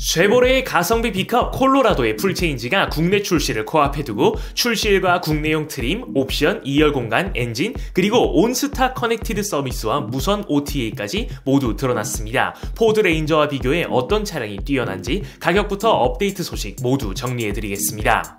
쉐보레의 가성비 픽업 콜로라도의 full change가 국내 출시를 코앞에 두고 출시일과 국내용 trim, 옵션, 2열 공간, 엔진, 그리고 온스타 connected 서비스와 무선 OTA까지 모두 드러났습니다. 포드 레인저와 비교해 어떤 차량이 뛰어난지 가격부터 업데이트 소식 모두 정리해드리겠습니다.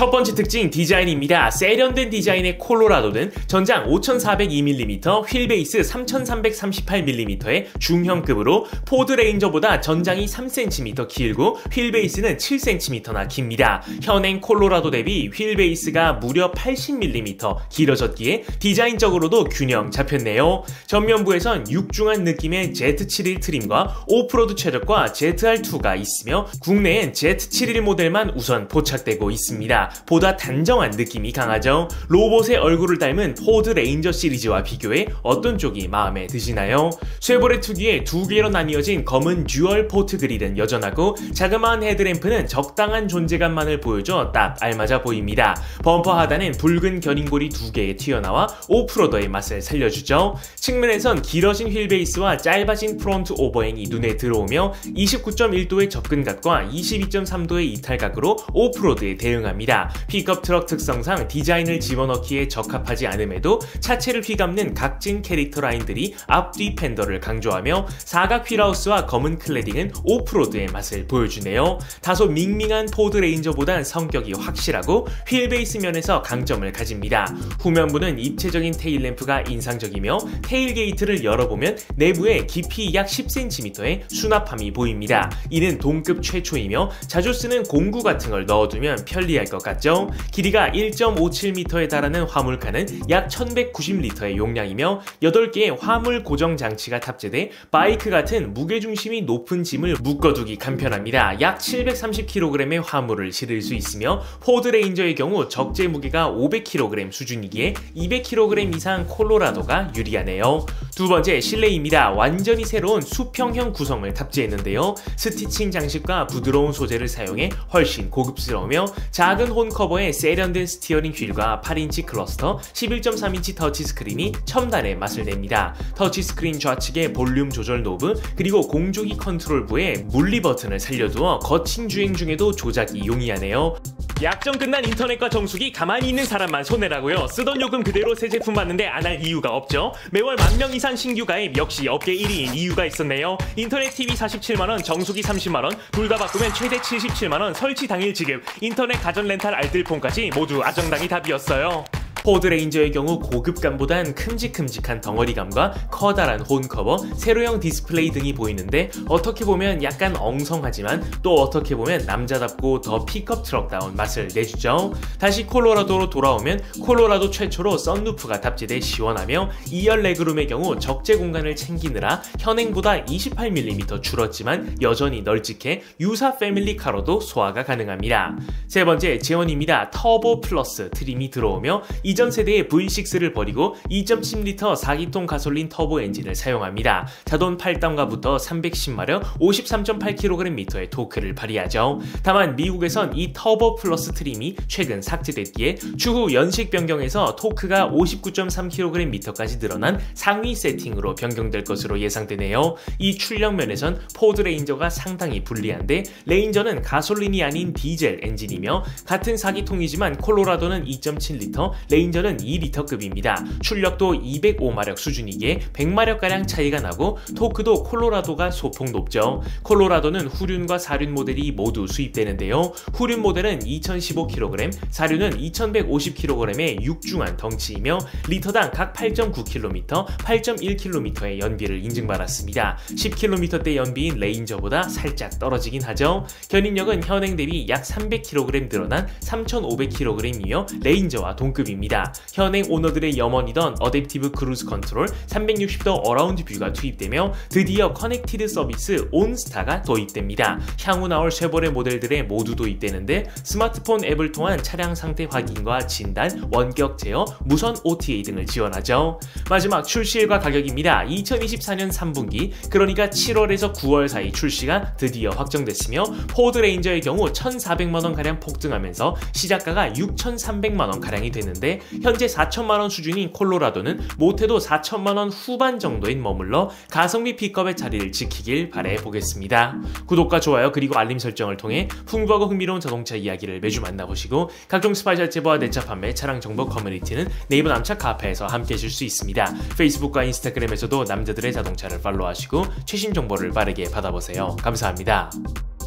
첫 번째 특징 디자인입니다. 세련된 디자인의 콜로라도는 전장 5402mm, 휠베이스 3338mm의 중형급으로 포드 레인저보다 전장이 3cm 길고 휠베이스는 7cm나 깁니다. 현행 콜로라도 대비 휠베이스가 무려 80mm 길어졌기에 디자인적으로도 균형 잡혔네요. 전면부에선 육중한 느낌의 Z71 trim과 오프로드 최적화 ZR2가 있으며 국내엔 Z71 모델만 우선 포착되고 있습니다. 보다 단정한 느낌이 강하죠. 로봇의 얼굴을 닮은 포드 레인저 시리즈와 비교해 어떤 쪽이 마음에 드시나요? 쉐보레 특유의 두 개로 나뉘어진 검은 dual port 그릴은 여전하고 자그마한 헤드램프는 적당한 존재감만을 보여줘 딱 알맞아 보입니다. 범퍼 하단엔 붉은 견인고리 두 개가 튀어나와 off-roader의 맛을 살려주죠. 측면에선 길어진 휠 베이스와 짧아진 front overhang이 눈에 들어오며 29.1도의 접근각과 22.3도의 이탈각으로 오프로드에 대응합니다. 픽업 트럭 특성상 디자인을 집어넣기에 적합하지 않음에도 차체를 휘감는 각진 캐릭터 라인들이 앞뒤 펜더를 강조하며 사각 wheel house와 검은 cladding은 오프로드의 맛을 보여주네요. 다소 밍밍한 포드 레인저보단 성격이 확실하고 휠베이스 면에서 강점을 가집니다. 후면부는 입체적인 테일램프가 인상적이며 tailgate를 열어보면 내부에 깊이 약 10cm의 수납함이 보입니다. 이는 동급 최초이며 자주 쓰는 공구 같은 걸 넣어두면 편리할 것 같습니다. 같죠? 길이가 1.57m에 달하는 화물칸은 약 1190리터의 용량이며 8개의 화물 고정 장치가 탑재돼 바이크 같은 무게중심이 높은 짐을 묶어두기 간편합니다. 약 730kg의 화물을 실을 수 있으며 포드 레인저의 경우 적재 무게가 500kg 수준이기에 200kg 이상 콜로라도가 유리하네요. 두 번째 실내입니다. 완전히 새로운 수평형 구성을 탑재했는데요. stitching 장식과 부드러운 소재를 사용해 훨씬 고급스러우며 작은 horn 커버에 세련된 steering wheel과 8인치 클러스터, 11.3인치 터치 스크린이 첨단의 맛을 냅니다. 터치 스크린 좌측에 볼륨 조절 knob, 그리고 공조기 컨트롤부에 물리 버튼을 살려두어 거친 주행 중에도 조작이 용이하네요. 약정 끝난 인터넷과 정수기 가만히 있는 사람만 손해라고요. 쓰던 요금 그대로 새 제품 받는데 안 할 이유가 없죠. 매월 만 명 이상 신규 가입 역시 업계 1위인 이유가 있었네요. 인터넷 TV 47만원, 정수기 30만원, 둘 다 바꾸면 최대 77만원 설치 당일 지급, 인터넷 가전 렌탈 알뜰폰까지 모두 아정당이 답이었어요. 포드 레인저의 경우 고급감보단 큼직큼직한 덩어리감과 커다란 horn 커버, 세로형 디스플레이 등이 보이는데 어떻게 보면 약간 엉성하지만 또 어떻게 보면 남자답고 더 픽업 트럭다운 맛을 내주죠. 다시 콜로라도로 돌아오면 콜로라도 최초로 썬루프가 탑재돼 시원하며 2열 legroom의 경우 적재 공간을 챙기느라 현행보다 28mm 줄었지만 여전히 널찍해 유사시 family car로도 소화가 가능합니다. 세 번째 제원입니다. 터보 플러스 trim이 들어오며 이전 세대의 V6를 버리고 2.7L 4기통 가솔린 터보 엔진을 사용합니다. 자동 8단과 붙어 310마력 53.8kgm의 토크를 발휘하죠. 다만 미국에선 이 터보 플러스 trim이 최근 삭제됐기에 추후 연식 변경에서 토크가 59.3kgm까지 늘어난 상위 세팅으로 변경될 것으로 예상되네요. 이 출력 면에선 포드 레인저가 상당히 불리한데 레인저는 가솔린이 아닌 디젤 엔진이며 같은 4기통이지만 콜로라도는 2.7L, 레인저는 2리터급입니다. 출력도 205마력 수준이기에 100마력가량 차이가 나고 토크도 콜로라도가 소폭 높죠. 콜로라도는 후륜과 사륜 모델이 모두 수입되는데요. 후륜 모델은 2015kg, 사륜은 2150kg의 육중한 덩치이며 리터당 각 8.9km, 8.1km의 연비를 인증받았습니다. 10km대 연비인 레인저보다 살짝 떨어지긴 하죠. 견인력은 현행 대비 약 300kg 늘어난 3500kg이며 레인저와 동급입니다. 있습니다. 현행 오너들의 염원이던 adaptive cruise control 360도 around view가 투입되며 드디어 connected 서비스 온스타가 도입됩니다. 향후 나올 쉐보레 모델들에 모두 도입되는데 스마트폰 앱을 통한 차량 상태 확인과 진단, 원격 제어, 무선 OTA 등을 지원하죠. 마지막 출시일과 가격입니다. 2024년 3분기 그러니까 7월에서 9월 사이 출시가 드디어 확정됐으며 포드 레인저의 경우 1,400만원 가량 폭등하면서 시작가가 6,300만원 가량이 되는데 현재 4천만 원 수준인 콜로라도는 못해도 4천만 원 후반 정도에 머물러 가성비 B급의 자리를 지키길 바래 보겠습니다. 구독과 좋아요 그리고 알림 설정을 통해 풍부하고 흥미로운 자동차 이야기를 매주 만나보시고 각종 spy shot 제보와 내차 판매 차량 정보 커뮤니티는 네이버 남차 카페에서 함께 하실 수 있습니다. 페이스북과 인스타그램에서도 남자들의 자동차를 팔로우하시고 최신 정보를 빠르게 받아보세요. 감사합니다.